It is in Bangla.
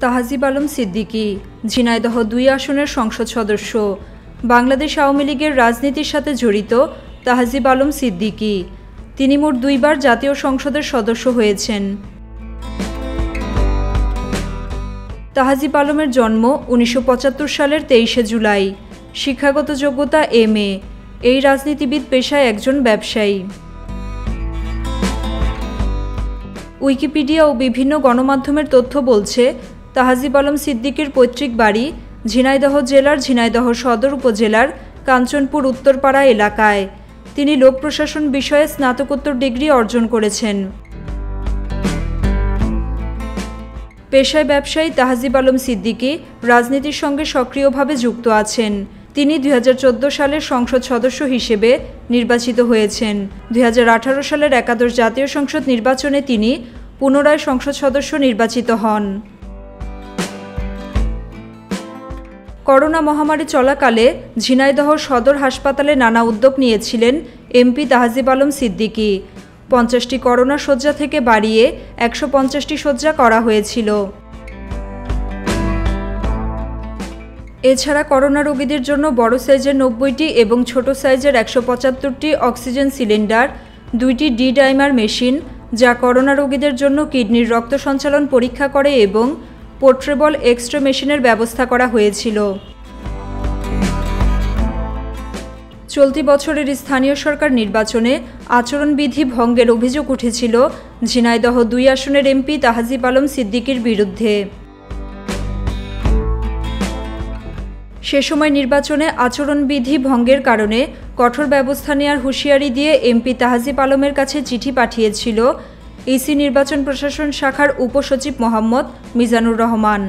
তাহাজিব আলম সিদ্দিকী, ঝিনাইদহ দুই আসনের সংসদ সদস্য। বাংলাদেশ আওয়ামী লীগের রাজনীতির সাথে জড়িত তাহাজিব আলম সিদ্দিকী। তিনি মোট দুইবার জাতীয় সংসদের সদস্য হয়েছেন। তাহাজিব আলমের জন্ম উনিশশো পঁচাত্তর সালের তেইশে জুলাই। শিক্ষাগত যোগ্যতা এম এ। এই রাজনীতিবিদ পেশায় একজন ব্যবসায়ী। উইকিপিডিয়া ও বিভিন্ন গণমাধ্যমের তথ্য বলছে তাহাজিব আলম সিদ্দিকের পৈতৃক বাড়ি ঝিনাইদহ জেলার ঝিনাইদহ সদর উপজেলার কাঞ্চনপুর উত্তরপাড়া এলাকায়। তিনি লোক প্রশাসন বিষয়ে স্নাতকোত্তর ডিগ্রি অর্জন করেছেন। পেশায় ব্যবসায়ী তাহাজিব আলম সিদ্দিকী রাজনীতির সঙ্গে সক্রিয়ভাবে যুক্ত আছেন। তিনি দুই হাজার চোদ্দ সালের সংসদ সদস্য হিসেবে নির্বাচিত হয়েছেন। দুই হাজার আঠারো সালের একাদশ জাতীয় সংসদ নির্বাচনে তিনি পুনরায় সংসদ সদস্য নির্বাচিত হন। করোনা মহামারী চলাকালে ঝিনাইদহ সদর হাসপাতালে নানা উদ্যোগ নিয়েছিলেন এমপি তাহাজিব আলম সিদ্দিকী। পঞ্চাশটি করোনা শয্যা থেকে বাড়িয়ে একশো পঞ্চাশটি শয্যা করা হয়েছিল। এছাড়া করোনা রোগীদের জন্য বড় সাইজের নব্বইটি এবং ছোট সাইজের একশো পঁচাত্তরটি অক্সিজেন সিলিন্ডার, দুইটি ডি ডাইমার মেশিন, যা করোনা রোগীদের জন্য কিডনির রক্ত সঞ্চালন পরীক্ষা করে এবং পোর্ট্রেবল এক্সট্রা মেশিনের ব্যবস্থা করা হয়েছিল। চলতি বছরের স্থানীয় সরকার নির্বাচনে আচরণবিধি ভঙ্গের অভিযোগ উঠেছিল ঝিনাইদহ দুই আসনের এমপি তাহাজিব আলম সিদ্দিকির বিরুদ্ধে। সে সময় নির্বাচনে আচরণবিধি ভঙ্গের কারণে কঠোর ব্যবস্থা নেওয়ার হুঁশিয়ারি দিয়ে এমপি তাহাজিব আলমের কাছে চিঠি পাঠিয়েছিল ইসি নির্বাচন প্রশাসন শাখার উপসচিব মোহাম্মদ মিজানুর রহমান।